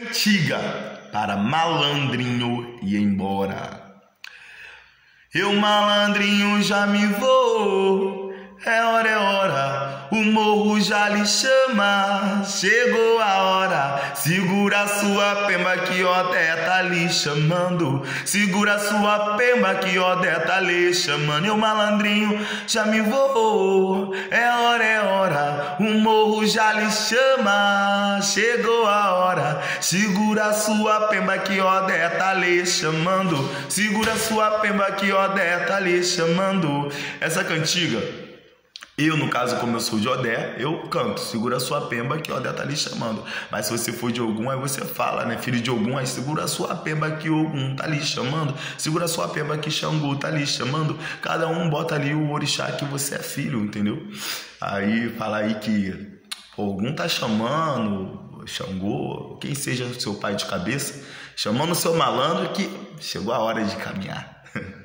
antiga para malandrinho ir embora. Eu malandrinho já me vou, é hora, é hora, o morro já lhe chama, chegou a hora, segura sua pemba que Odé tá lhe chamando, segura sua pemba que Odé tá lhe chamando, eu malandrinho já me vou, é hora, é o morro já lhe chama, chegou a hora, segura sua pemba que Odé tá lhe chamando, segura sua pemba que Odé tá lhe chamando, essa cantiga eu, no caso, como eu sou de Odé, eu canto, segura a sua pemba que Odé tá lhe chamando. Mas se você for de algum, aí você fala, né? Filho de algum, aí segura a sua pemba que Ogum tá lhe chamando. Segura a sua pemba que Xangô tá lhe chamando. Cada um bota ali o orixá que você é filho, entendeu? Aí fala aí que Ogum tá chamando, Xangô, quem seja seu pai de cabeça, chamando seu malandro que chegou a hora de caminhar.